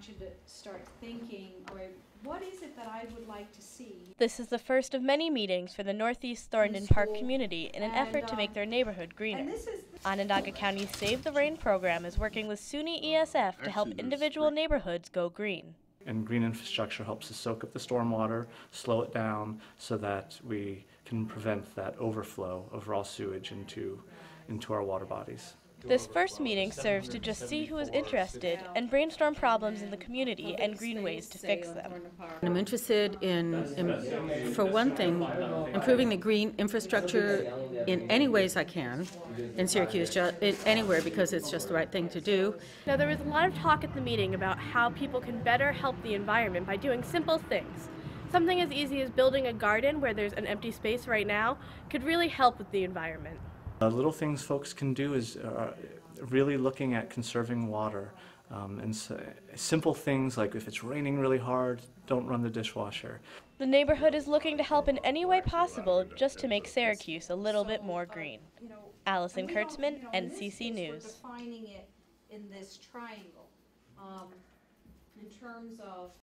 want you to start thinking, all right, what is it that I would like to see? This is the first of many meetings for the Northeast Thornden Park community in an And, effort to make um, their neighborhood And greener. this is, Onondaga County's Save the Rain program is working with SUNY ESF to help individual neighborhoods go green. And green infrastructure helps us soak up the stormwater, slow it down, so that we can prevent that overflow of raw sewage into, into our water bodies. This first meeting serves to just see who is interested and brainstorm problems in the community and green ways to fix them. I'm interested in, in, for one thing, improving the green infrastructure in any ways I can in Syracuse, ju- in anywhere, because it's just the right thing to do. Now, there was a lot of talk at the meeting about how people can better help the environment by doing simple things. Something as easy as building a garden where there's an empty space right now could really help with the environment. Uh, little things folks can do is uh, really looking at conserving water. Um, and s simple things like if it's raining really hard, don't run the dishwasher. The neighborhood is looking to help in any way possible just to make Syracuse a little bit more green. Alison and we don't- Kurtzman, you know, in this NCC News. Defining it in this triangle, um, in terms of